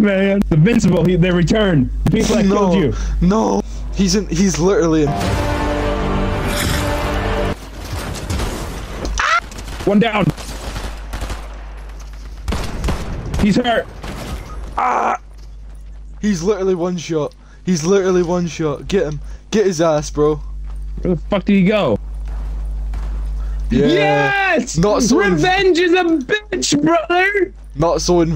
man. Invincible, he, they return. The people that no, killed you. no, he's in. He's literally in. One down. He's hurt. Ah, He's literally one shot. He's literally one shot. Get him. Get his ass, bro. Where the fuck did he go? Yeah. Yes! Not so Revenge is a bitch, brother! Not so in.